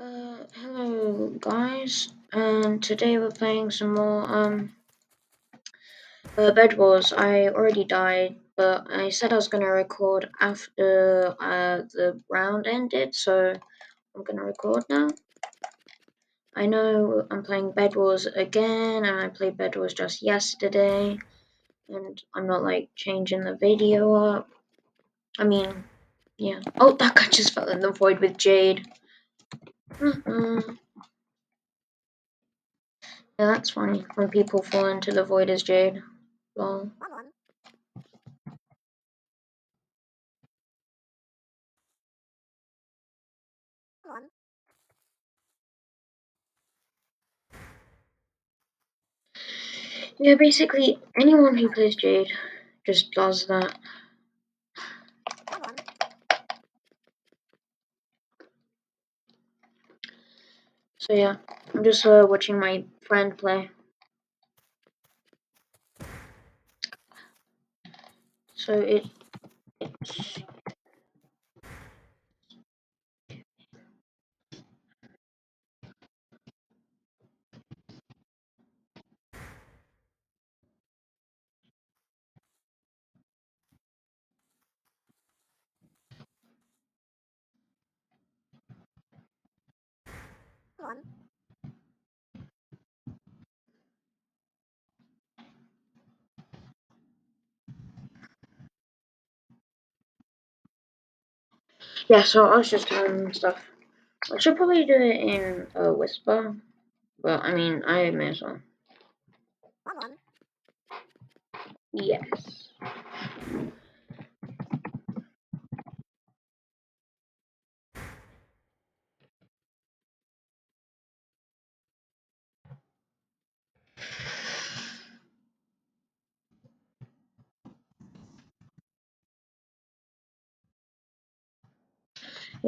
Uh, hello guys, and today we're playing some more, um, uh, Bed Wars. I already died, but I said I was gonna record after, uh, the round ended, so I'm gonna record now. I know I'm playing Bed Wars again, and I played Bed Wars just yesterday, and I'm not, like, changing the video up. I mean, yeah. Oh, that guy just fell in the void with Jade. Mm Yeah, that's funny when people fall into the void as Jade. Lol. Yeah, basically anyone who plays Jade just does that. So yeah, I'm just uh, watching my friend play. So it it's yeah. So I was just doing stuff. I should probably do it in a uh, whisper, but I mean I may as well. Yes.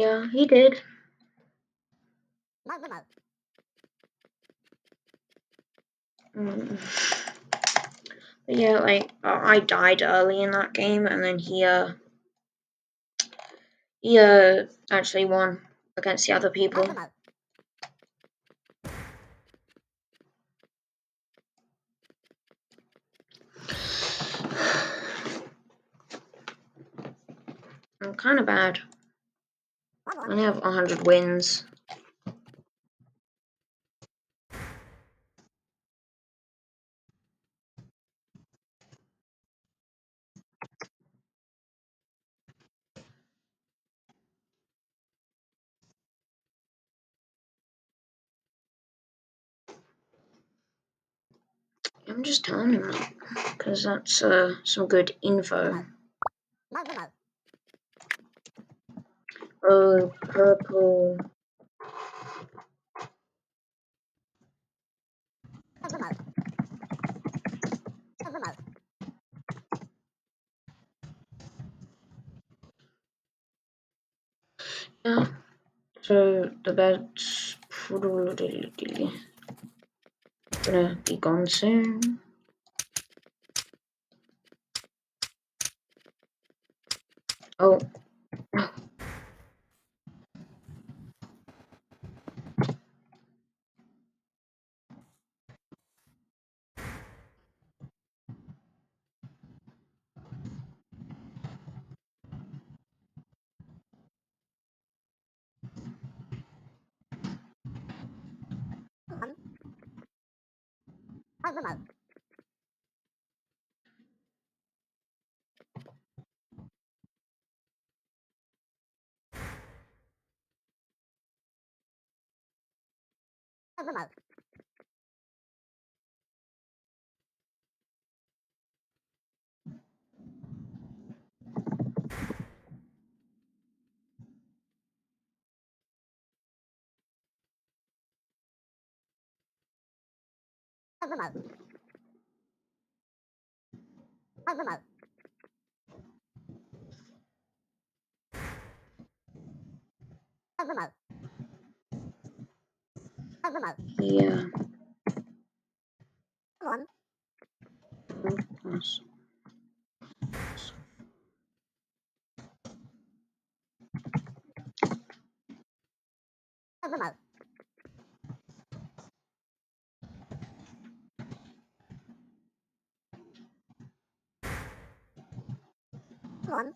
Yeah, he did. Mm. But yeah, like I died early in that game, and then he uh he uh actually won against the other people. I'm kind of bad. I only have 100 wins. I'm just telling him that because that's uh, some good info. Oh, purple. Yeah. So the bed's probably gonna be gone soon. Oh. of the moat. Of the moat. Yeah. Yes. Remote. One.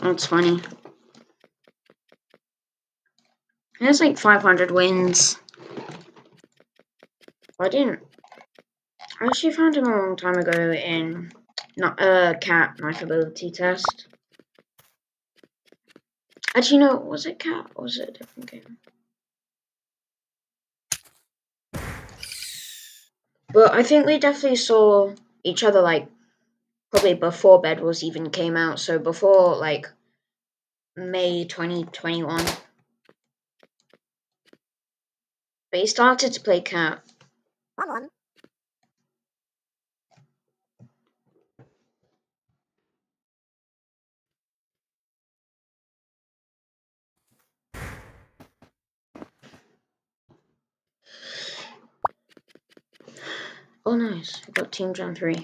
That's funny. He has like 500 wins. I didn't. I actually found him a long time ago in not a uh, cat knife ability test. Actually, no, was it cat or was it a different game? But I think we definitely saw each other like probably before Bed Wars even came out, so before like May 2021. But he started to play cat. Oh, nice. I got Team Jam 3.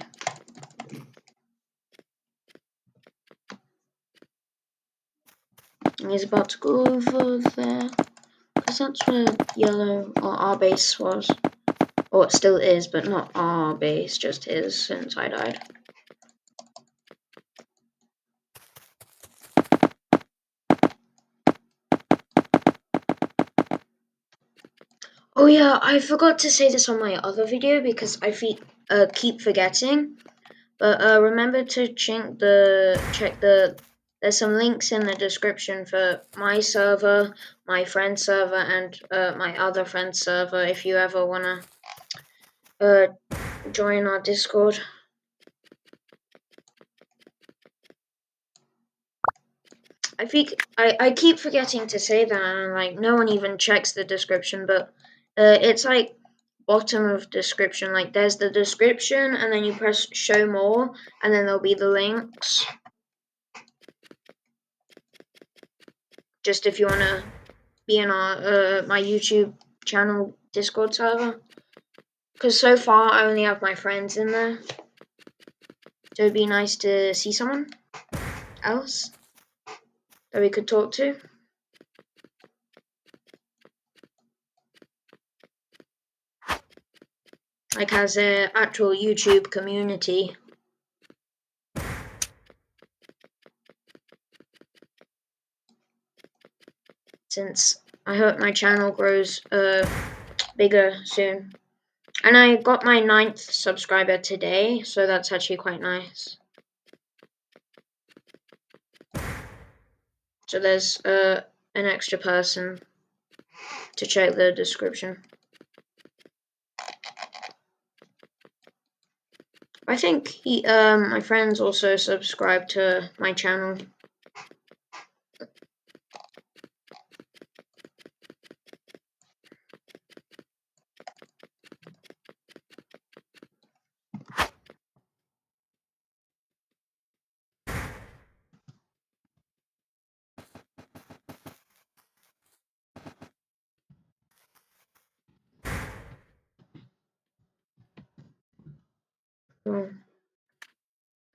And he's about to go over there. Because that's where yellow, or our base was. Or it still is, but not our base, just his since I died. Oh yeah, I forgot to say this on my other video because I uh, keep forgetting. But uh, remember to check the check the. There's some links in the description for my server, my friend server, and uh, my other friend server. If you ever wanna uh, join our Discord. I think I, I keep forgetting to say that, and like no one even checks the description, but uh, it's like bottom of description. Like there's the description, and then you press show more, and then there'll be the links. Just if you wanna be in our uh, my YouTube channel Discord server, because so far I only have my friends in there. So it'd be nice to see someone else that we could talk to. Like has an actual YouTube community. Since I hope my channel grows uh, bigger soon. And I got my ninth subscriber today, so that's actually quite nice. So there's uh, an extra person to check the description. I think he, um, my friends also subscribe to my channel.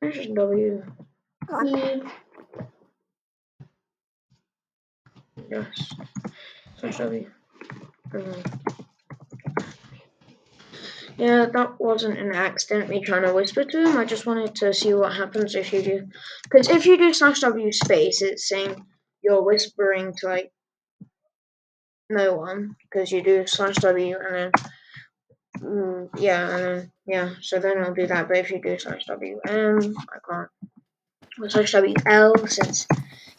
There's W. E. Yes. Slash W. Mm. Yeah, that wasn't an accident, me trying to whisper to him. I just wanted to see what happens if you do. Because if you do slash W space, it's saying you're whispering to, like, no one. Because you do slash W and then Mm, yeah, and yeah, so then I'll do that. But if you do slash WM, I can't. Well, slash WL since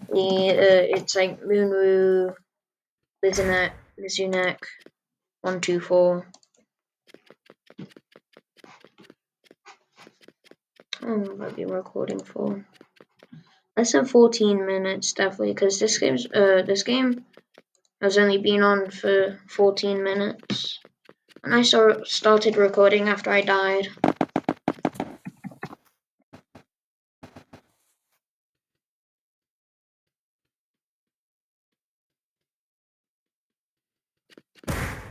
the uh, it's like Moonwoo, Lizunek, Lizunek, one two four. Oh, I've been recording for less than 14 minutes, definitely, because this game's uh this game has only been on for 14 minutes and I saw started recording after I died.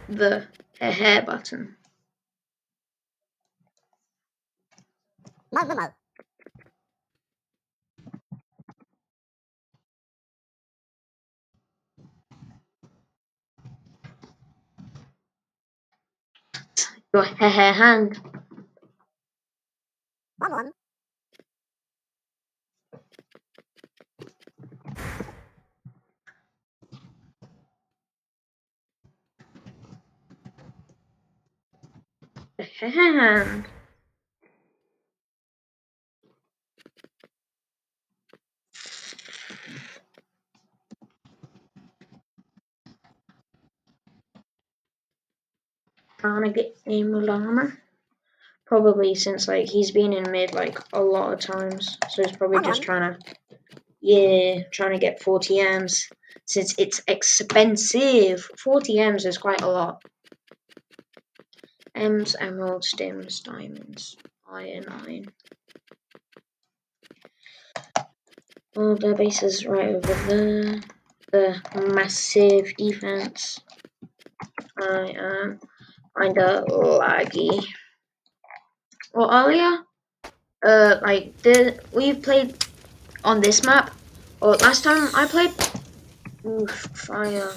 The hair button. Mo, mo. Your hand. One, one. Trying to get a Mulama. Probably since like he's been in mid like a lot of times. So he's probably just trying to yeah, trying to get 40 M's since it's expensive. 40 M's is quite a lot. M's, emeralds, dims, diamonds, iron, iron. Well, their base is right over there. The massive defense. I am kinda laggy. Well, earlier, uh, like the we played on this map, or last time I played. Oof, fire.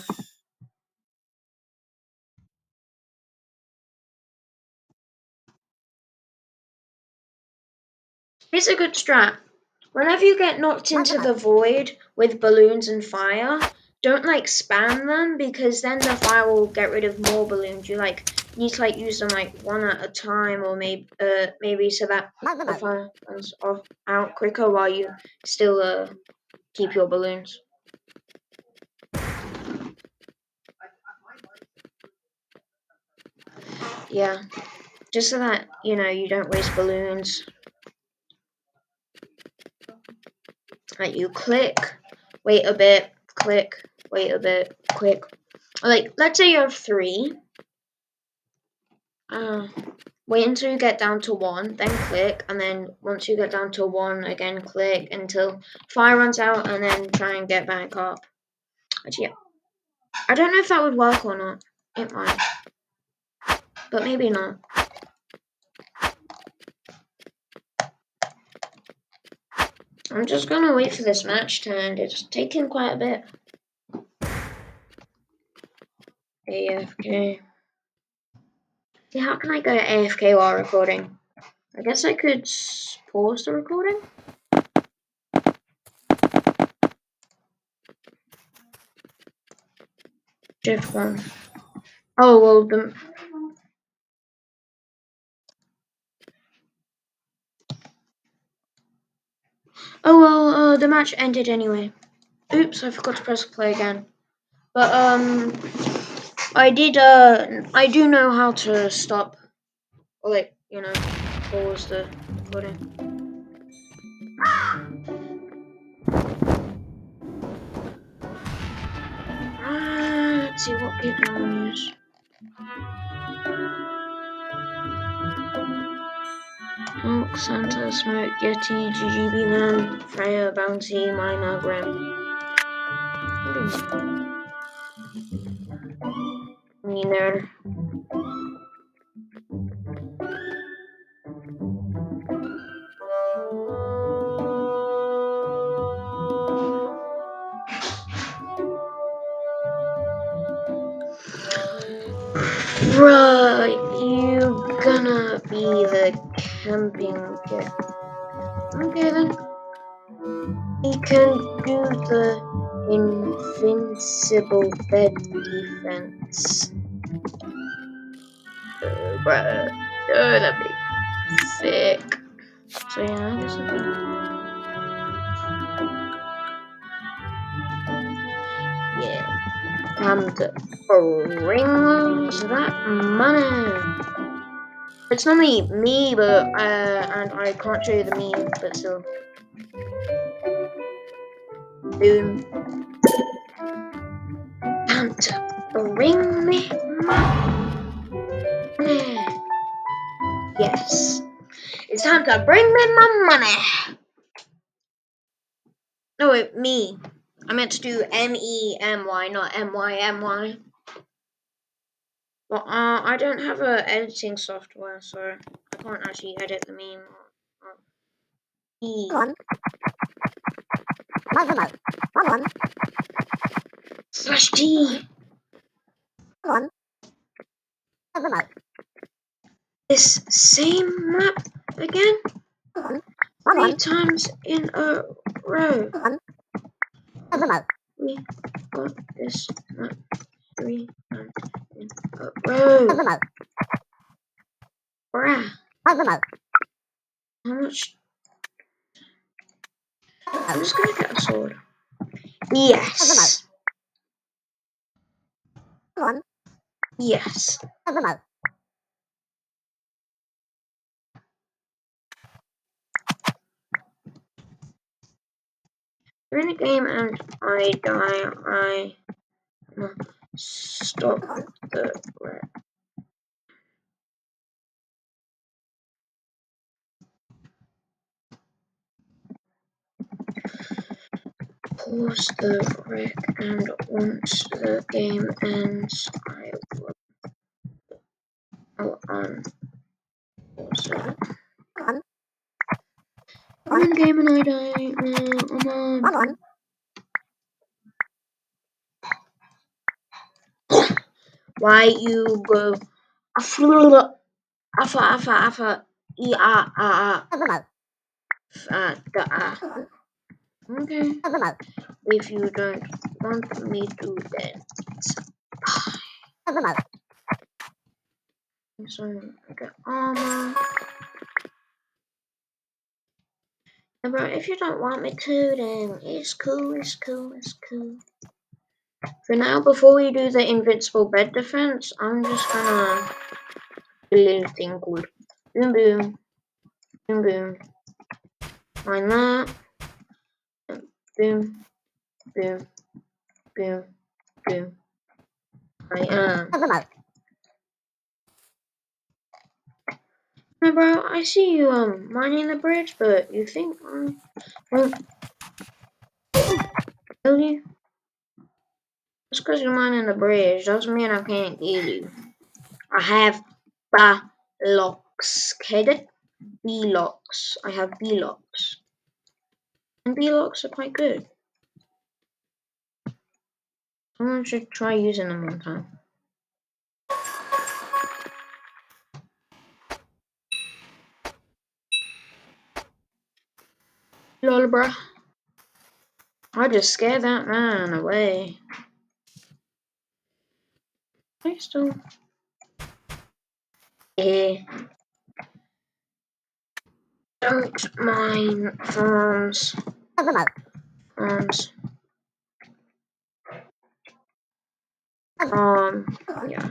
Here's a good strat. Whenever you get knocked into the void with balloons and fire, don't like spam them because then the fire will get rid of more balloons. You like need to like use them like one at a time or maybe uh maybe so that the fire runs off out quicker while you still uh keep your balloons. Yeah. Just so that, you know, you don't waste balloons. Like you click, wait a bit, click, wait a bit, quick. Like let's say you have three. Uh wait until you get down to one, then click, and then once you get down to one again click until fire runs out and then try and get back up. Actually. I don't know if that would work or not. It might. But maybe not. I'm just gonna wait for this match to end. It's taking quite a bit. AFK. See, how can I go AFK while recording? I guess I could pause the recording. Shift one. Oh well, the oh well, uh, the match ended anyway. Oops, I forgot to press play again. But um, I did uh, I do know how to stop, or like you know, pause the recording. Ah, let's see what people use. Hulk, Santa, Smoke, Yeti, GGB Man, Freya, Bounty, Miner, Grim. There. Bruh, you gonna be the camping kid. Okay then. He can do the invincible bed defense. Uh, bruh, uh, that'd be sick. So yeah, I guess I'll be. Yeah. And bring us that money. It's not me, me, but uh, and I can't show you the meme, but still. Boom. Bring me money. Yes. It's time to bring me my money. No, wait, me. I meant to do M E M Y, not M Y M Y. Well, uh, I don't have a editing software, so I can't actually edit the meme. E. Slash T. one, one, one, This same map again? one, one, Three one, times in a row. one, one, one, We got this map three times in a row. one, one, Bruh. one, one, How much? I'm just gonna get a sword. Yes. Yes. one. You're in a game and I die, I stop oh. the wreck. Pause the wreck and once the game ends, I will I'll unpause it. One, I'm in game and I die. Uh, I'm on. one, Why you go? Alpha, alpha, alpha, alpha, e a a a, uh, the a. Okay. If you don't want me to, then one, one. so okay, armor. Yeah, bro, if you don't want me to, then it's cool, it's cool, it's cool. For now, before we do the invincible bed defense, I'm just gonna do a little thing called boom boom, boom boom. Mind that. Boom, boom, boom, boom. I am. Hey bro, I see you um mining the bridge, but you think I won't kill you? Just because you're mining the bridge doesn't mean I can't kill you. I have b locks. okay? B locks. I have B locks. And B locks are quite good. Someone should try using them one time. Lol, bruh. I just scared that man away. I still. Yeah. Don't mind farms. One, one. Farms. Um, yeah.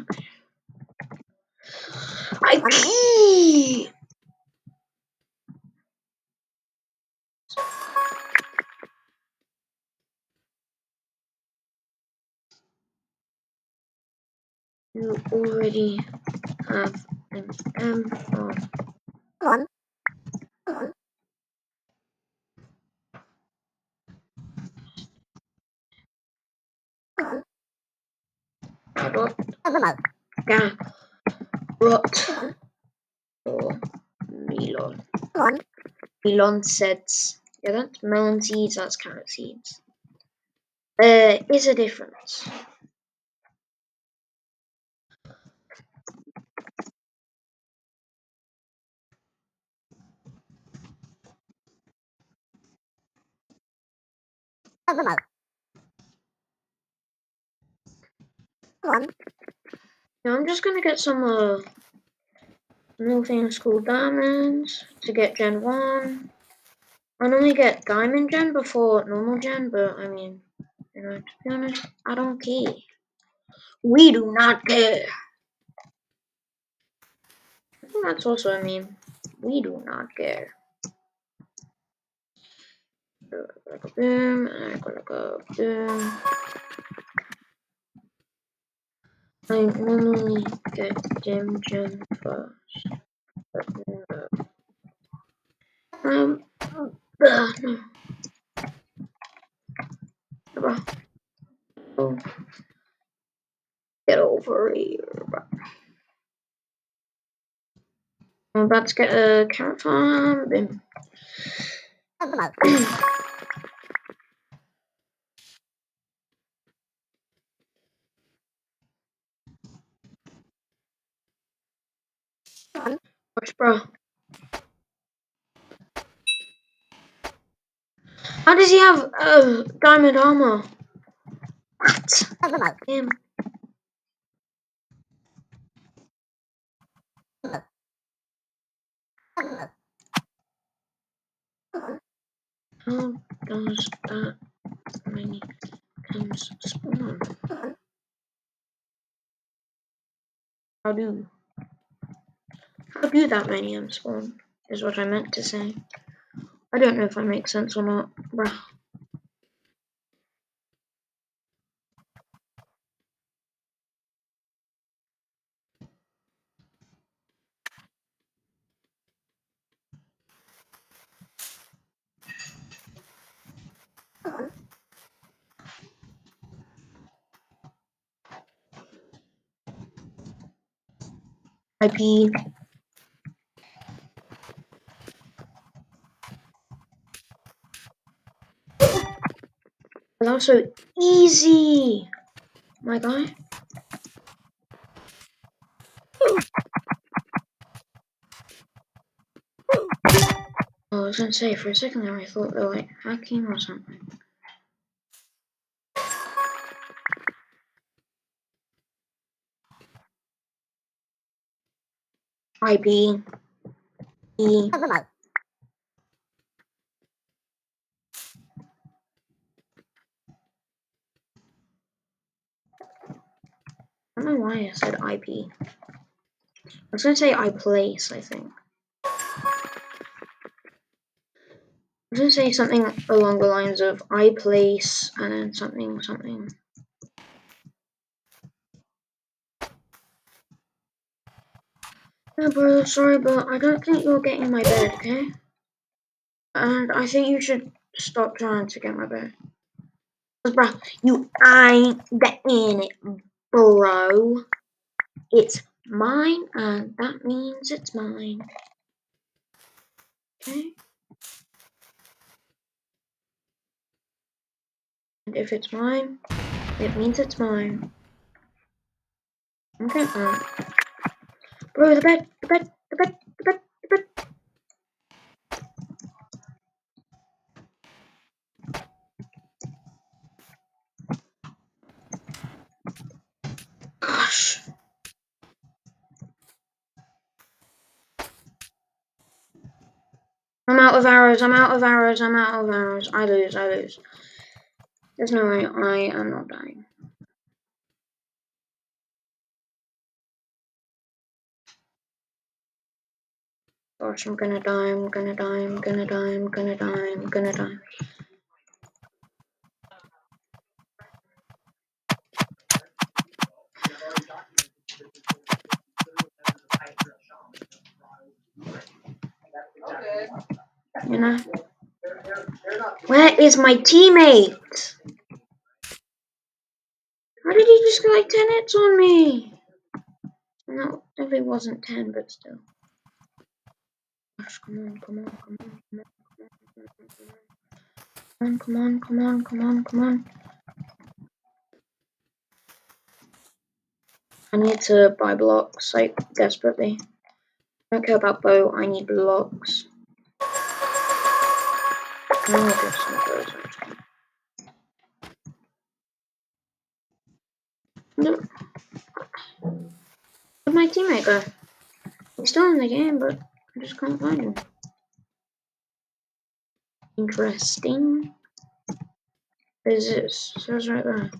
I. You already have an M farm. One, one, one, Carrot. Carrot. Or melon. Melon seeds. Yeah, that's melon seeds, that's carrot seeds. There is a difference. one, one. One, Now I'm just gonna get some uh new things called diamonds to get Gen 1. I normally get diamond gen before normal gen, but I mean, you know, to be honest, I don't care. We do not care. I think that's also a meme. We do not care. Boom, boom. I normally get gem gen first. But no. Um, uh, no. Oh. Get over here. I'm about to get a carrot farm. Boom. Number mode. One. Watch, bro. How does he have uh, diamond armor? What? Number mode. Him. Number mode. How does that many times spawn? How do? How do that many M spawn? Is what I meant to say. I don't know if I make sense or not, bruh. One. IP. But so easy, my guy. Oh, I was gonna say for a second there I thought they were like hacking or something. IP. E. Oh, Number mode. I don't know why I was gonna say I place, I think. I was gonna say something along the lines of I place and then something something. Yeah, bro, sorry, but I don't think you're getting my bed, okay? And I think you should stop trying to get my bed. Cause, bro, you ain't getting it, bro. It's mine, and that means it's mine. Okay? And if it's mine, it means it's mine. Okay, uh, bro, the bed, the bed, the bed, the bed, the bed. Gosh. I'm out of arrows, I'm out of arrows, I'm out of arrows. I lose, I lose. There's no way I am not dying. Gosh, I'm gonna die, I'm gonna die, I'm gonna die, I'm gonna die, I'm gonna die. You know? Where is my teammate? How did he just get like 10 hits on me? No, definitely wasn't 10, but still. Gosh, come on, come on, come on, come on, come on, come on, come on, come on. I need to buy blocks, like, desperately. I don't care about bow, I need blocks. Actually. No. My teammate go? He's still in the game, but I just can't find him. Interesting. Is this? It says right there.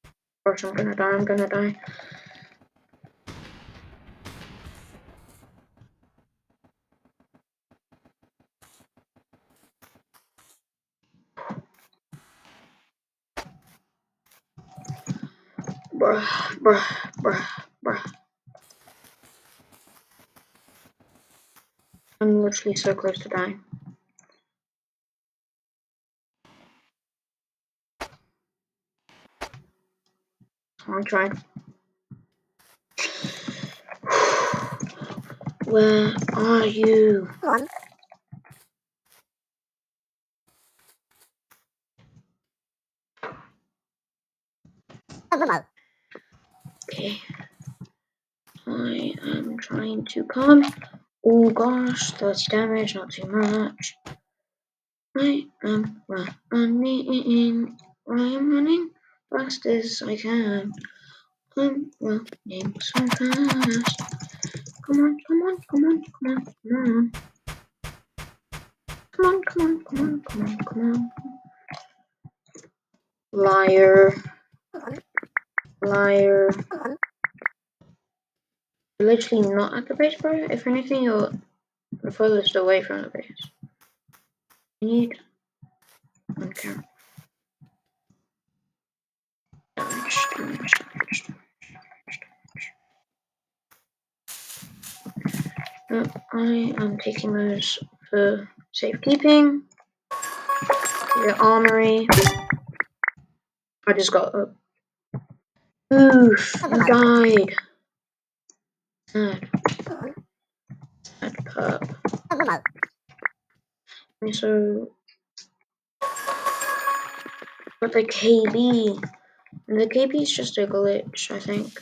Of course, I'm gonna die, I'm gonna die. bruh, bruh, bruh, bruh. I'm literally so close to dying. I'm trying. Where are you? One. Okay. I am trying to come. Oh gosh, 30 damage, not too much. I am running. I am running fast as I can. I'm running so fast. Come on, come on, come on, come on, come on. Come on, come on, come on, come on, come on. Liar. Liar. You're literally not at the base, bro. If anything, you're the furthest away from the base. You need one damage. I am taking those for safekeeping. The armory. I just got up. Oof, I died. Sad, sad pup. Okay, so but the KB, the KB is just a glitch, I think.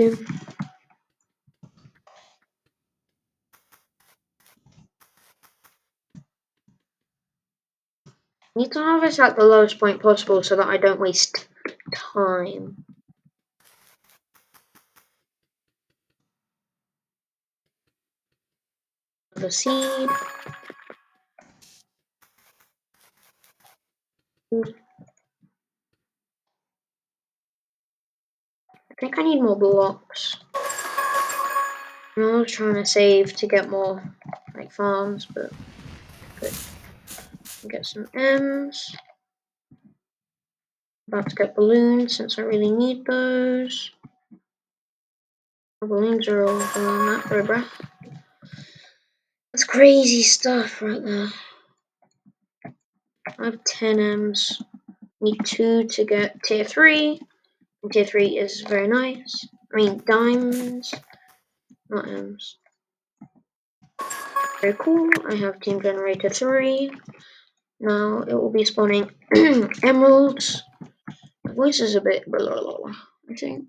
Boom. Need to this at the lowest point possible so that I don't waste time. The seed. I think I need more blocks. I'm always trying to save to get more like farms, but good. Get some M's. About to get balloons since I really need those. Balloons are all on that for. That's crazy stuff right there. I have 10 M's. Need two to get tier 3. Tier 3 is very nice. I mean, diamonds, not M's. Very cool. I have team generator 3. Now it will be spawning emeralds. My voice is a bit blah, blah, blah, I think.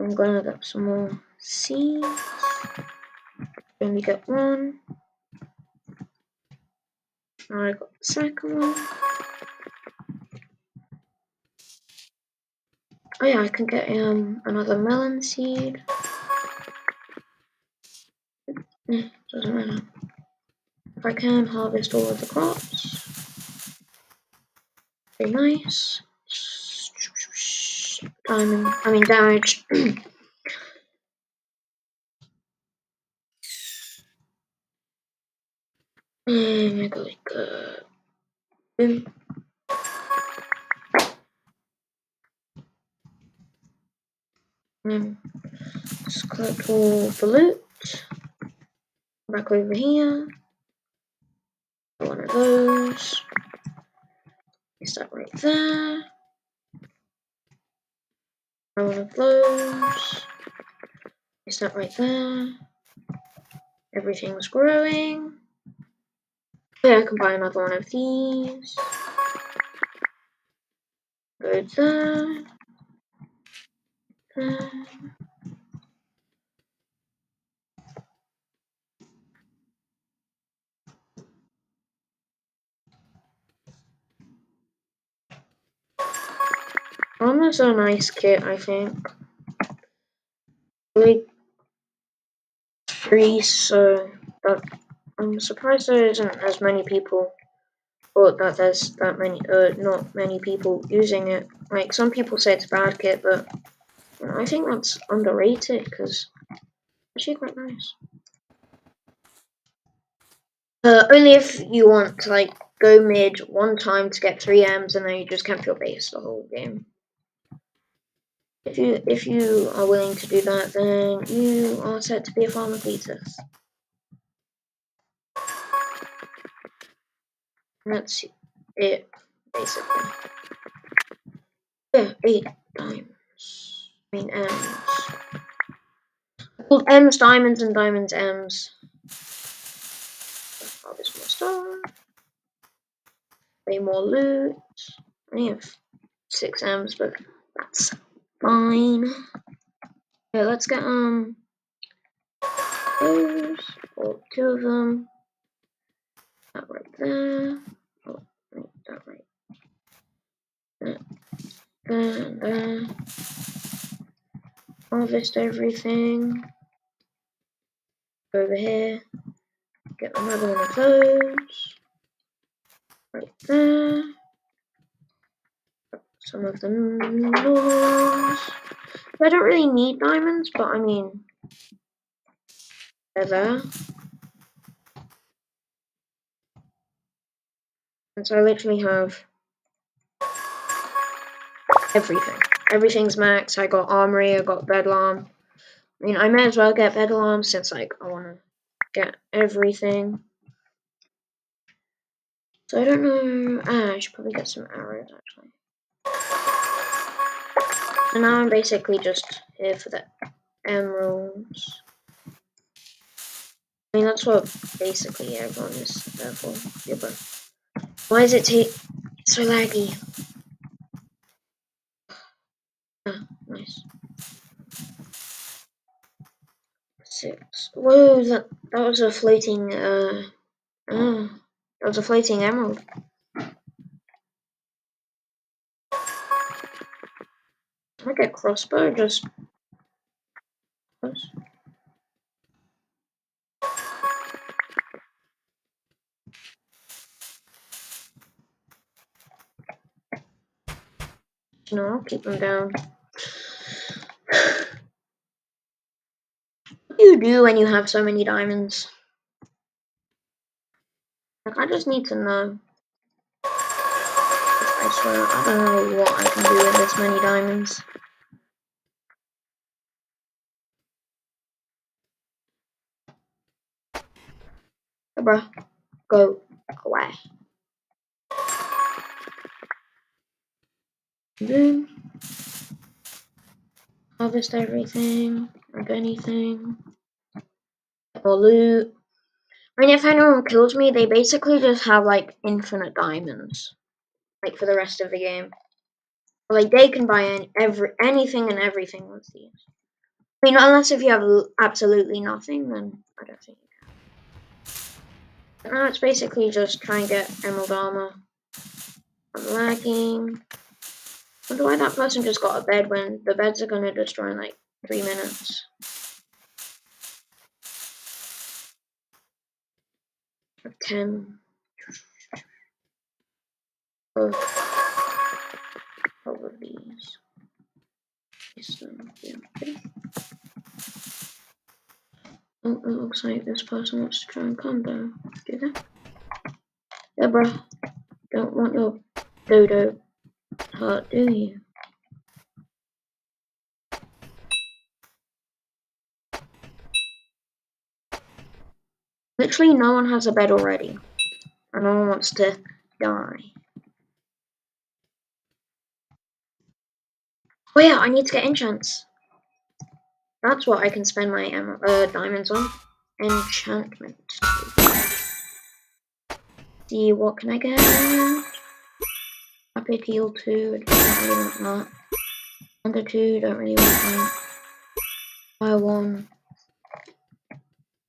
I'm gonna get some more seeds. Only get one. Now I got the second one. Oh yeah, I can get um another melon seed. Doesn't matter. If I can harvest all of the crops. Very nice. Diamond, I mean damage. and I go like uh, boom. Um, let's collect all the loot. Back over here. One of those. Place that right there. One of those. Place that right there. Everything's growing. Yeah, I can buy another one of these. Go there. There. Almost a nice kit, I think. Like free, so that I'm surprised there isn't as many people, or that there's that many, uh, not many people using it. Like some people say it's bad kit, but I think that's underrated because it's actually quite nice. Uh, only if you want to like go mid one time to get three M's and then you just camp your base the whole game. If you if you are willing to do that, then you are set to be a farmer Cletus. That's it, basically. Yeah, eight diamonds. I mean M's. Called M's diamonds and diamonds M's. Harvest more stuff. Way more loot. I have six M's, but that's fine. Okay, let's get um those or two of them. That right there. Oh, no, that right. There, there. Harvest everything. Over here. Get another one of those. Right there. Some of the ones. I don't really need diamonds, but I mean, they're there. And so I literally have everything. Everything's max. I got armory, I got bedlam. I mean, I may as well get bedlam since, like, I want to get everything. So I don't know. Ah, I should probably get some arrows actually. So now I'm basically just here for the emeralds. I mean, that's what basically everyone is there for. Yeah, but why is it take so laggy? Ah, nice. Six. Whoa, that that was a floating. Uh, ah, that was a floating emerald. Can I get crossbow? Just. Close? No, I'll keep them down. What do you do when you have so many diamonds? Like, I just need to know. I swear, I don't know what I can do with this many diamonds. Bro, go away. Then harvest everything, or anything. Or loot. Mean, if anyone kills me, they basically just have like infinite diamonds, like for the rest of the game. Like they can buy any, every anything and everything with these. I mean, unless if you have absolutely nothing, then I don't think you can. Now it's basically just try and get emerald armor. I'm lagging. Wonder why that person just got a bed when the beds are gonna destroy in like three minutes. Ten. Of all these. Oh, it looks like this person wants to try and combo. Do that. Yeah, bro. Don't want your dodo hurt, do you? Literally no one has a bed already. And no one wants to die. Oh yeah, I need to get enchants. That's what I can spend my uh, diamonds on. Enchantment. See, what can I get? Rapid heal 2, I don't really want that. Under 2, don't really want that. Fire 1.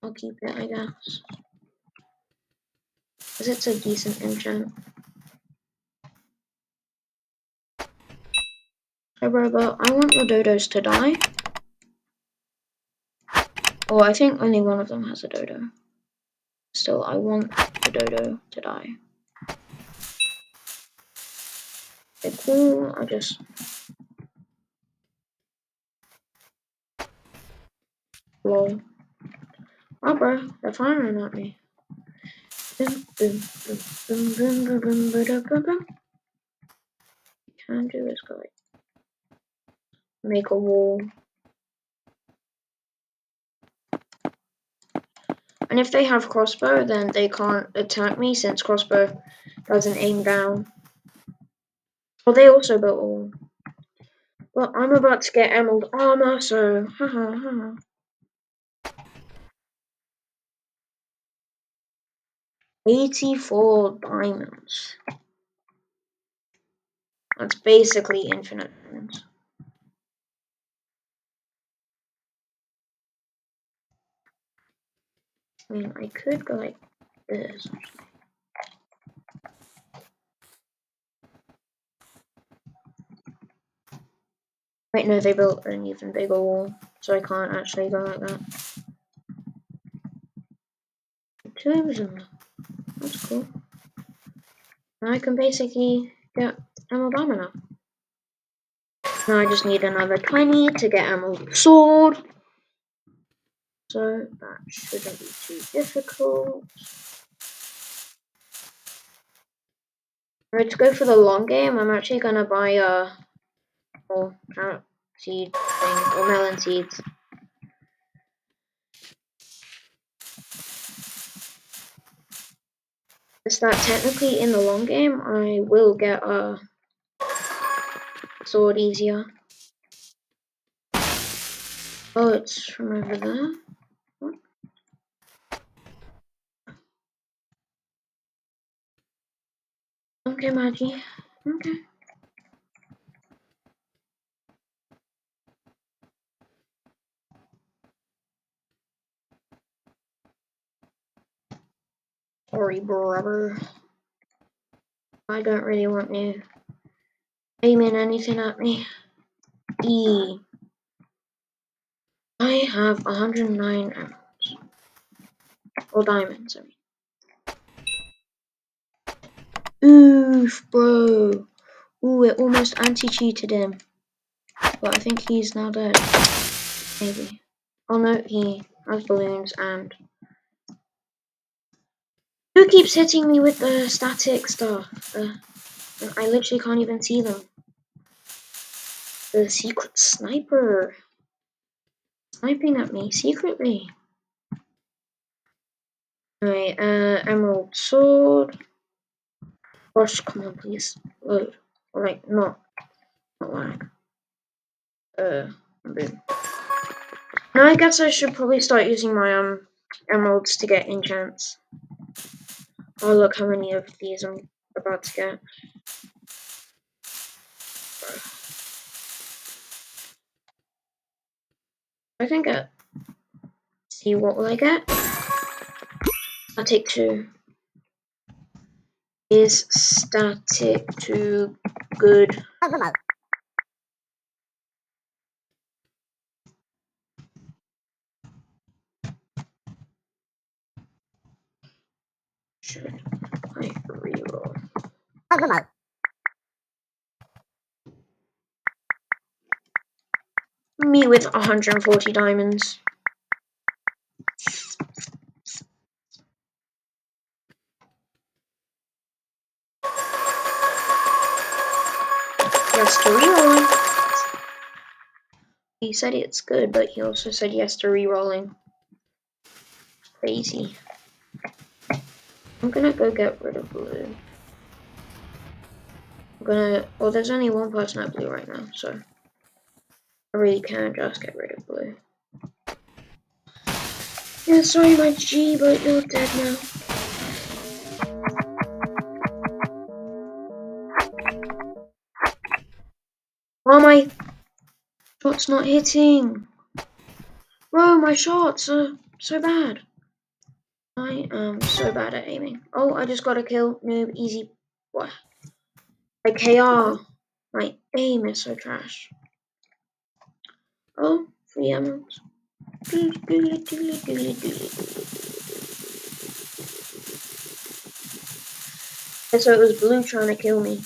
I'll keep it, I guess. Because it's a decent enchant. Hey, Robot, I want your dodos to die. Oh, I think only one of them has a dodo. Still, I want the dodo to die. I guess. just lol. Oh, bro, they're firing at me. Can't do this guy. Make a wall. And if they have crossbow, then they can't attack me since crossbow doesn't aim down. Well, they also built a wall. Well, I'm about to get emerald armor, so haha haha. Eighty-four diamonds. That's basically infinite diamonds. I mean, I could go like this. Wait, no, they built an even bigger wall, so I can't actually go like that. Two. That's cool. Now I can basically get emerald armor now. Now I just need another 20 to get emerald sword. So that shouldn't be too difficult. Alright, to go for the long game, I'm actually gonna buy uh, a carrot seed thing or melon seeds. Is that technically in the long game I will get a sword easier. Oh, it's from over there. Okay, Maggie. Okay. Sorry, brother. I don't really want you aiming anything at me. E. I have 109 emeralds. Or diamonds, I mean. Oof, bro. Ooh, it almost anti-cheated him. But I think he's now dead. Maybe. Oh no, he has balloons and... Who keeps hitting me with the static stuff? Uh, I literally can't even see them. The secret sniper. Sniping at me secretly. Alright, uh, emerald sword. Rush, come on, please. Load. Alright, not. Not lag. Uh, boom. Now I guess I should probably start using my um emeralds to get enchants. Oh look how many of these I'm about to get. I can get. See what will I get? I'll take two is static to good. Should I reroll? Me with 140 diamonds. Yes to rerolling. He said it's good, but he also said yes to rerolling. Crazy. I'm gonna go get rid of blue. I'm gonna. Well, there's only one person at blue right now, so I really can just get rid of blue. Yeah, sorry, my G, but you're dead now. Why Oh my shot's not hitting. Bro, my shots are so bad. I am so bad at aiming. Oh, I just got a kill. Noob, easy. What? My KR. My aim is so trash. Oh, three emeralds. And so it was blue trying to kill me.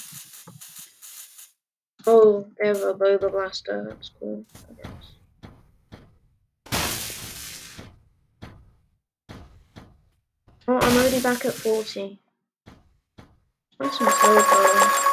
Oh, they have a Boba Blaster. That's cool, I Oh, I'm already back at 40. That's some slow goals.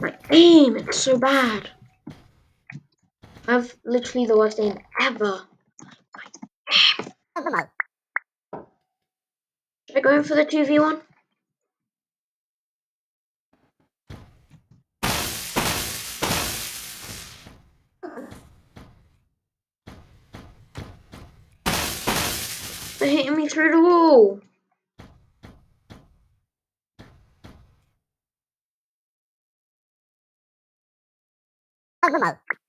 My aim, it's so bad. I have literally the worst aim ever. Should I go in for the 2v1? They're hitting me through the wall. のまう。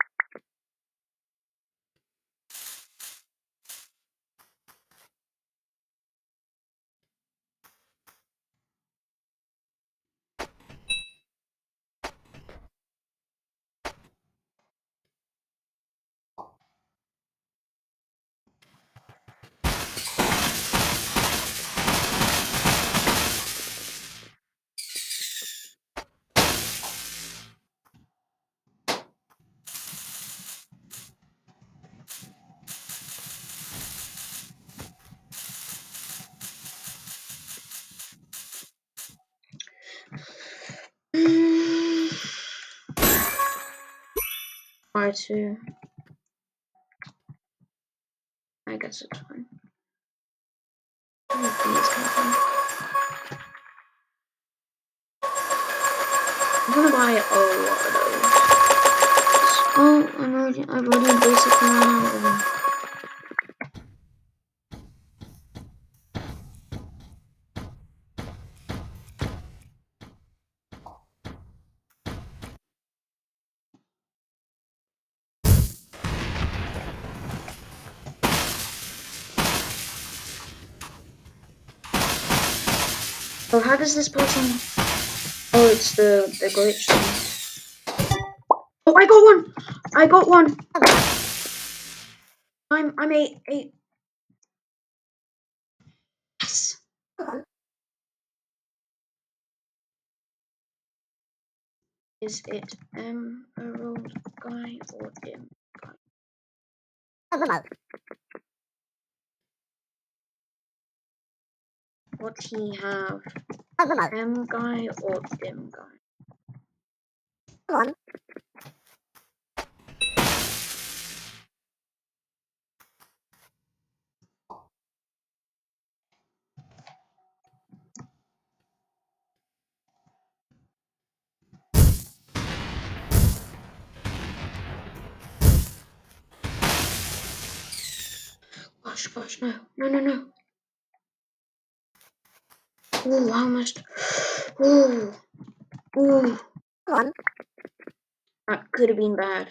R2. I guess it's fine. I'm gonna buy a lot of those. Oh, I'm already, I've already basically how does this person? Oh, it's the the glitch thing. Oh, I got one. I got one. I'm I'm eight eight. Yes. Is it emerald guy or dim? Promote. What he have? Promote. M guy or dim guy? Come on. Gosh, gosh, no, no, no, no. Ooh, I almost. Ooh, ooh, that could have been bad.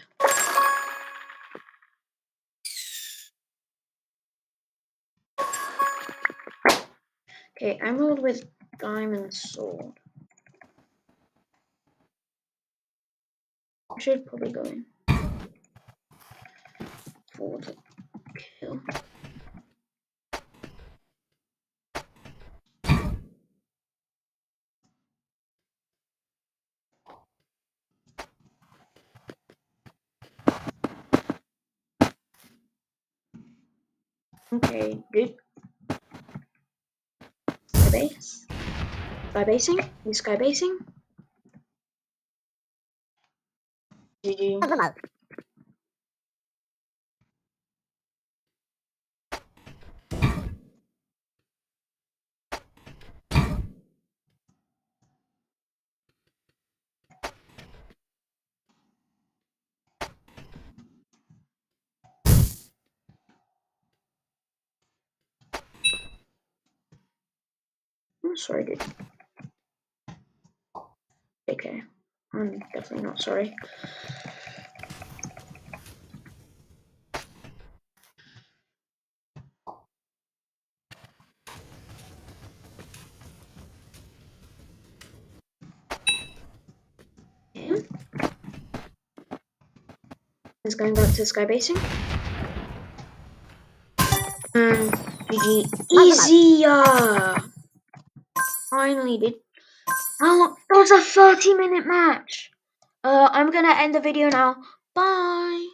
Okay, emerald with diamond sword. I should probably go in for the kill. Okay, good. Sky base. Sky basing? You sky basing? GG. Sorry, dude. Okay. I'm definitely not sorry. Yeah. is going back to sky basing. And um, GG. Easier! Finally did. Oh. That was a 30 minute match! Uh, I'm gonna end the video now. Bye!